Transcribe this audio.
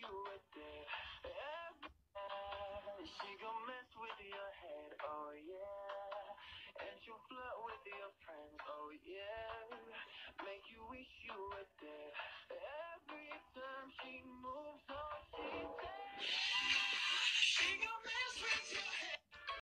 you a day.